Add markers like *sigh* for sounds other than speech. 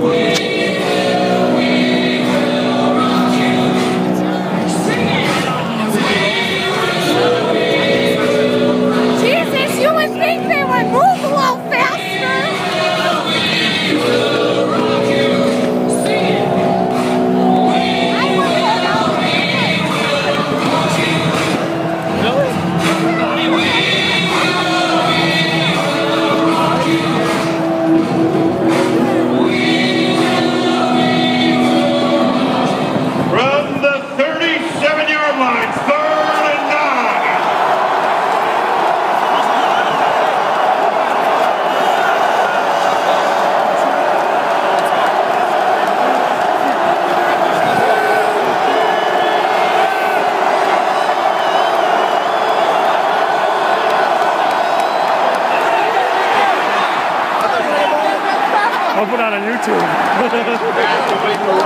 Yeah. I'll put on YouTube. *laughs*